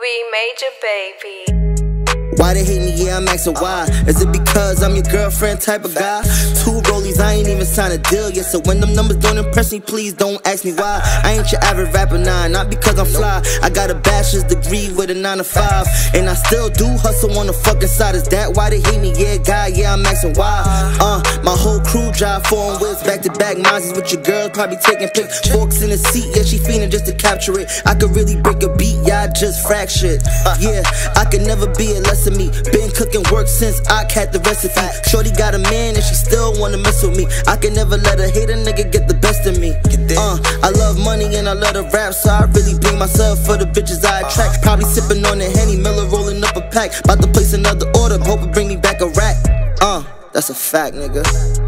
We made your baby. Why they hate me? Yeah, I'm asking why. Is it because I'm your girlfriend type of guy? Two rollies, I ain't even signed a deal yet. So when them numbers don't impress me, please don't ask me why. I ain't your average rapper, nah, not because I'm fly. I got a bachelor's degree with a 9 to 5. And I still do hustle on the fucking side. Is that why they hate me? Yeah, guy, yeah, I'm asking why. Uh, my whole crew drive foreign wheels back to back. Mozzies with your girl, probably taking pics. Forks in the seat, yeah, she feeling just to capture it. I could really break a beat, yeah, I just fractured. Yeah, I could never be a less of me. Been cooking work since I had the recipe. Shorty got a man and she still wanna mess with me. I can never let a hater nigga get the best of me. Uh, I love money and I love to rap, so I really bring myself for the bitches I attract. Probably sipping on the Henny Miller, rolling up a pack. About to place another order, hope it bring me back a rack. Uh, that's a fact, nigga.